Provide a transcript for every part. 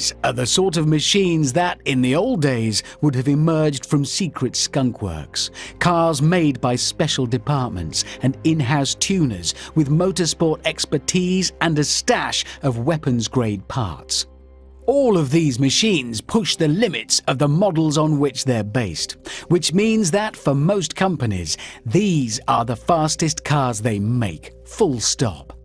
These are the sort of machines that, in the old days, would have emerged from secret skunk works. Cars made by special departments and in-house tuners with motorsport expertise and a stash of weapons-grade parts. All of these machines push the limits of the models on which they're based, which means that for most companies, these are the fastest cars they make, full stop.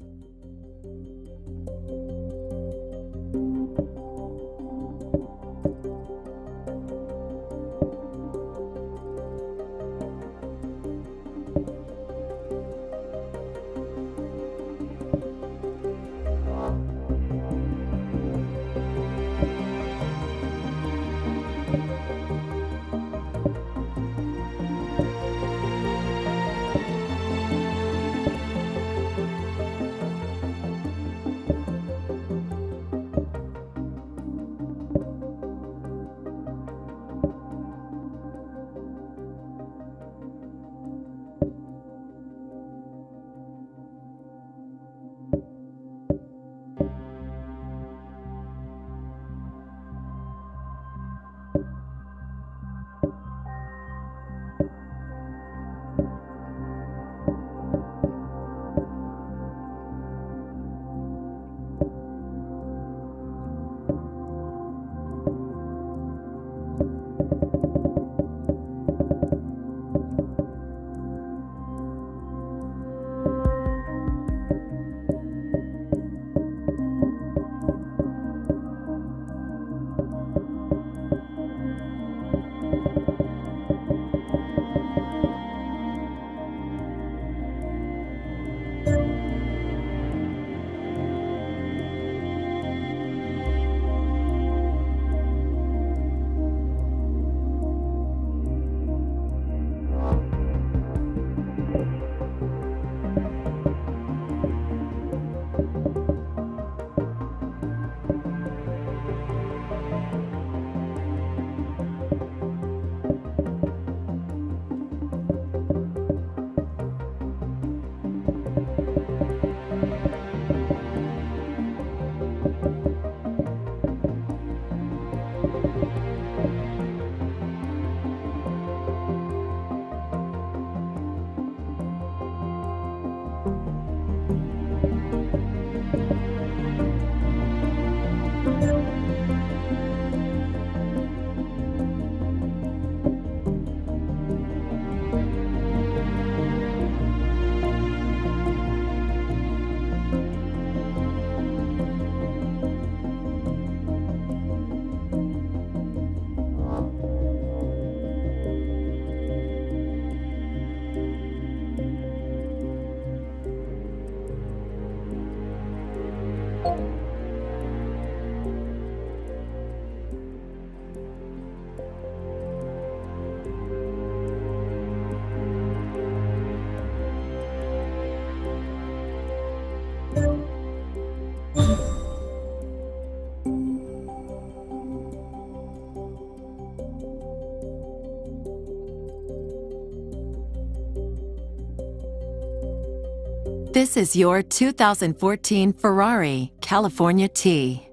This is your 2014 Ferrari California T.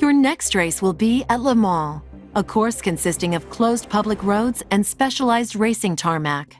Your next race will be at Le Mans, a course consisting of closed public roads and specialized racing tarmac.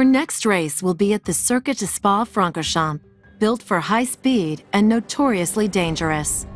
Your next race will be at the Circuit de Spa Francorchamps, built for high speed and notoriously dangerous.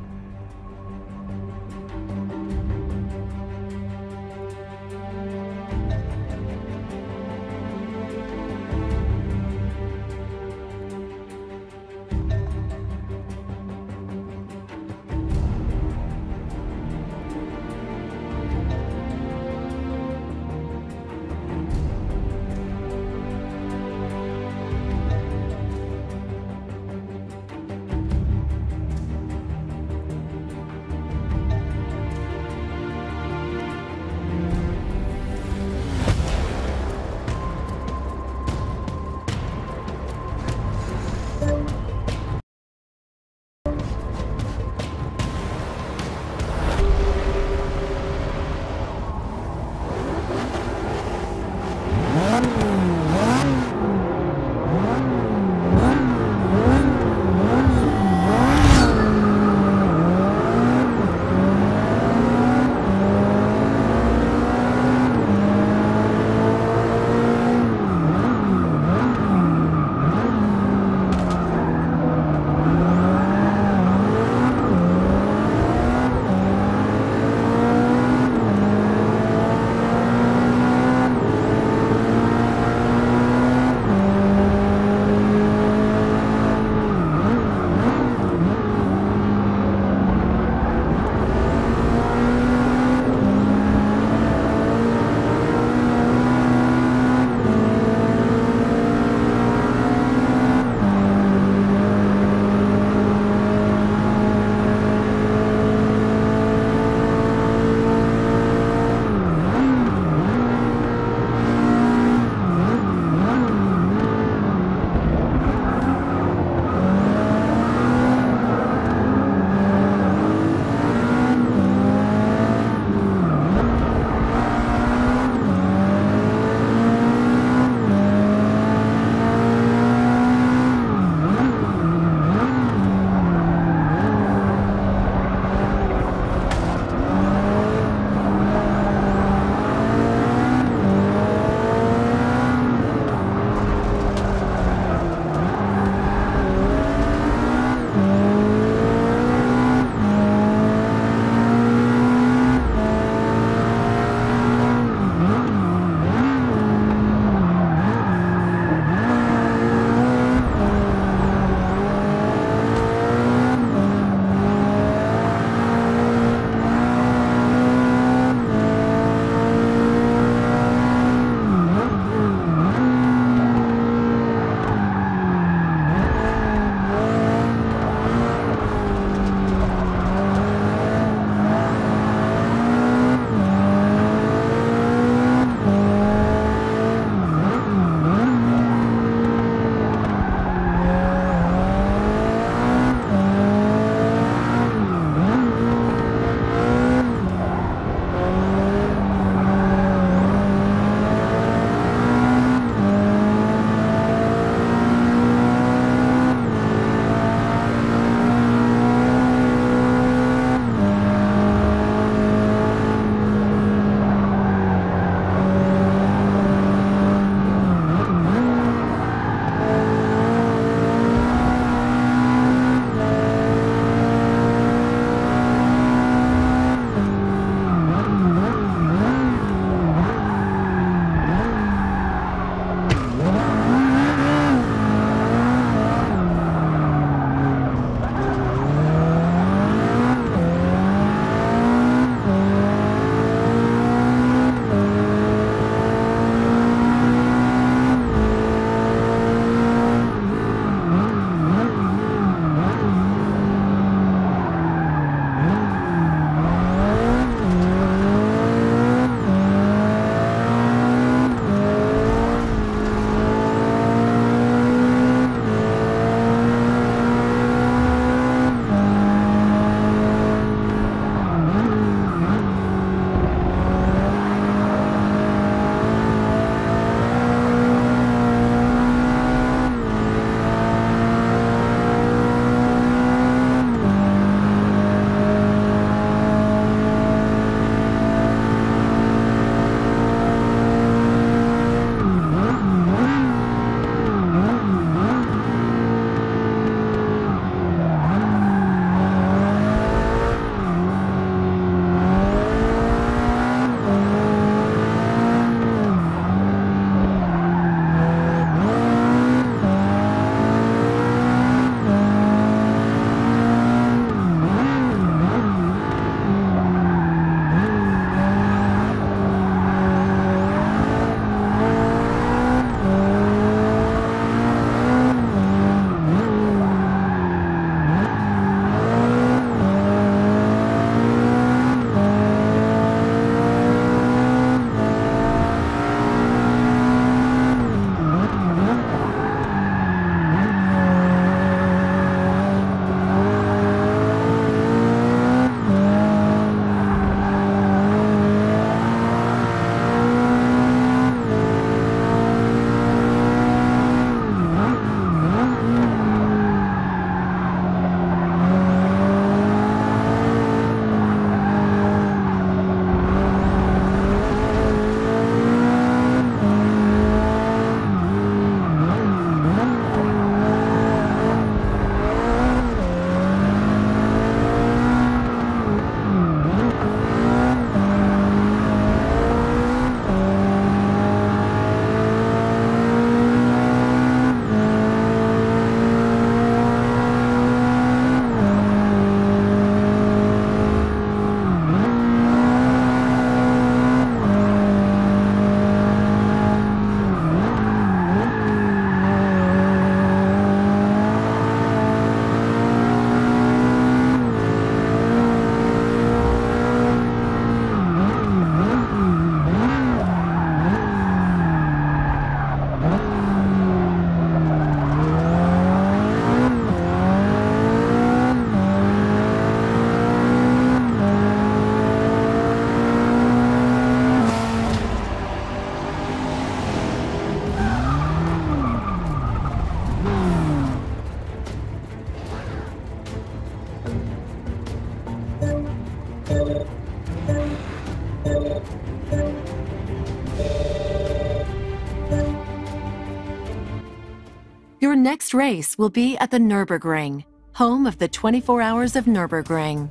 Next race will be at the Nürburgring, home of the 24 Hours of Nürburgring.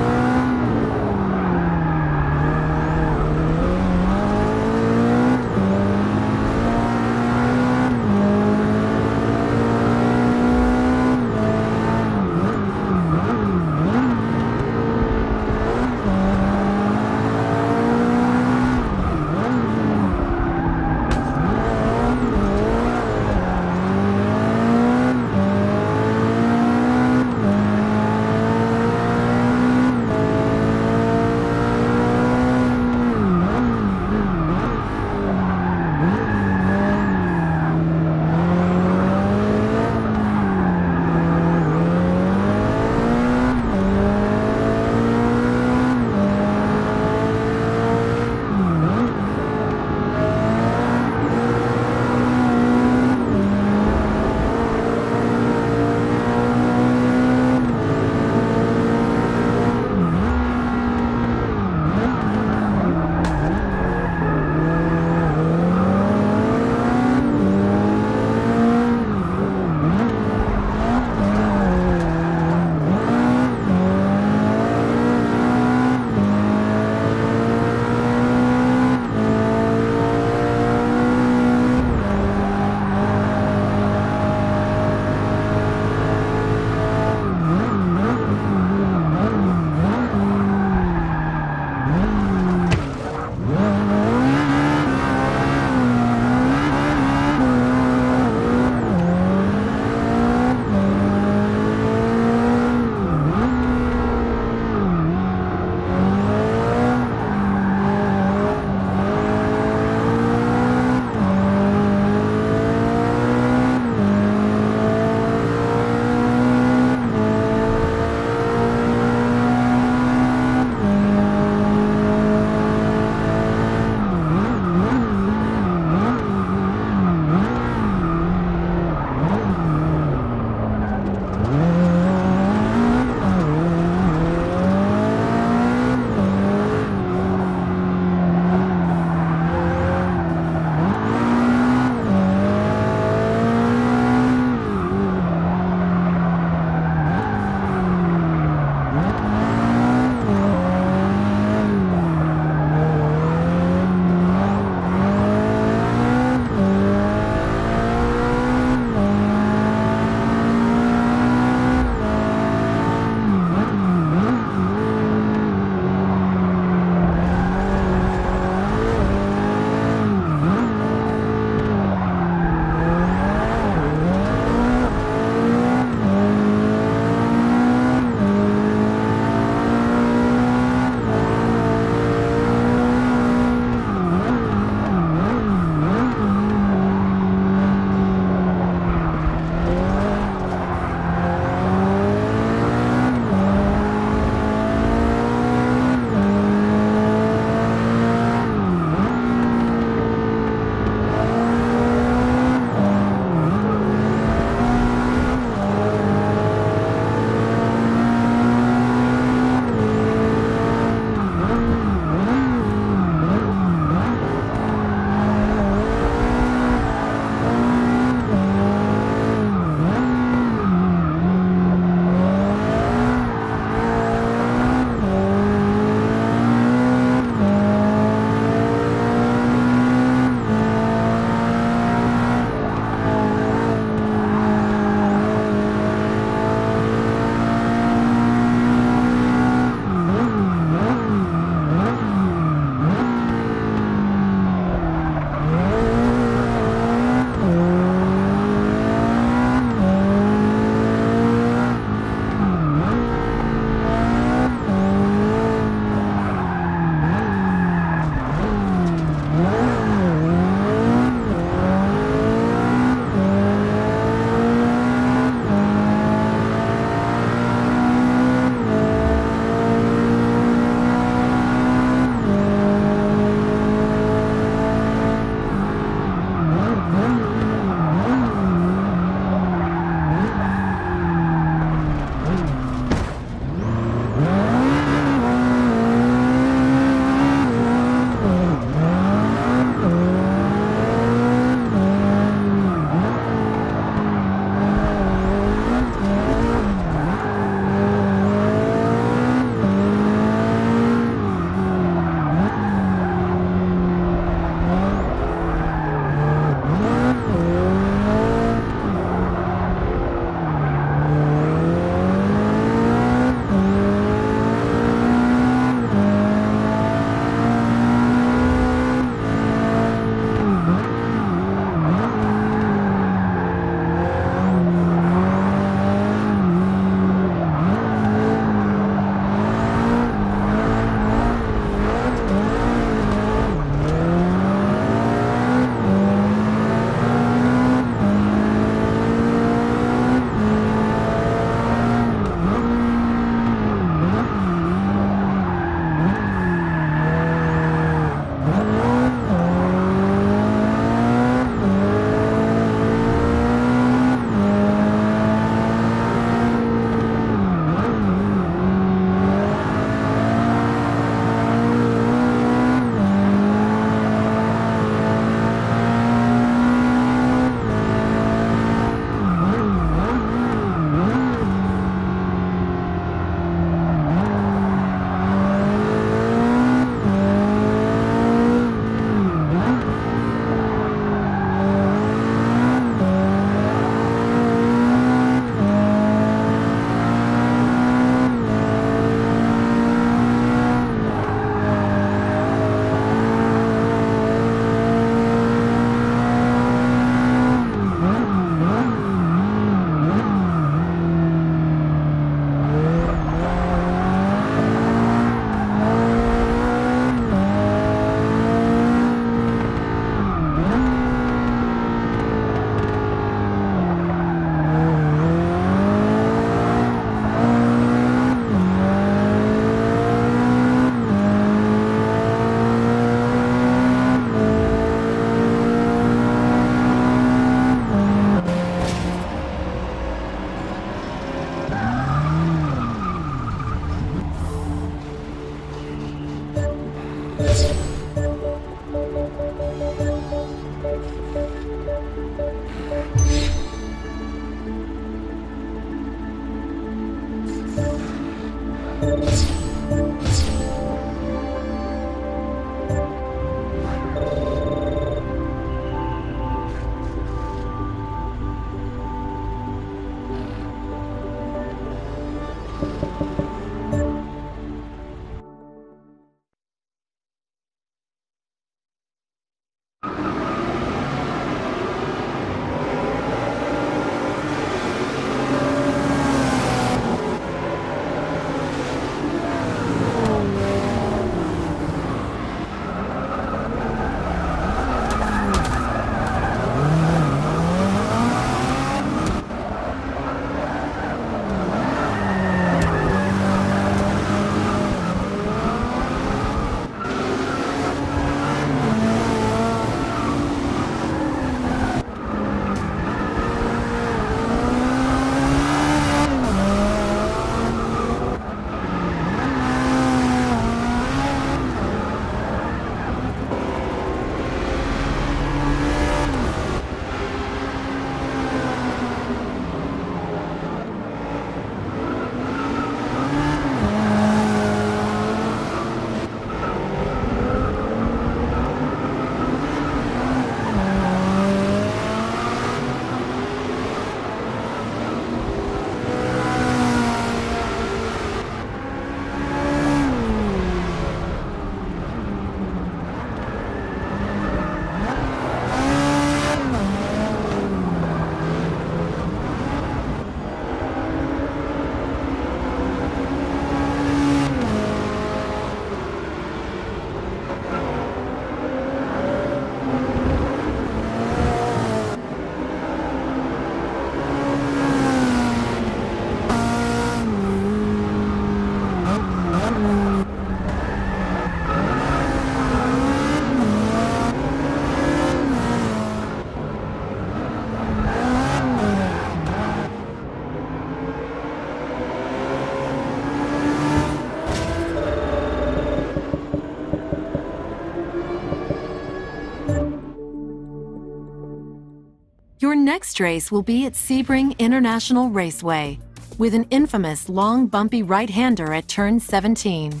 Next race will be at Sebring International Raceway, with an infamous long bumpy right-hander at turn 17.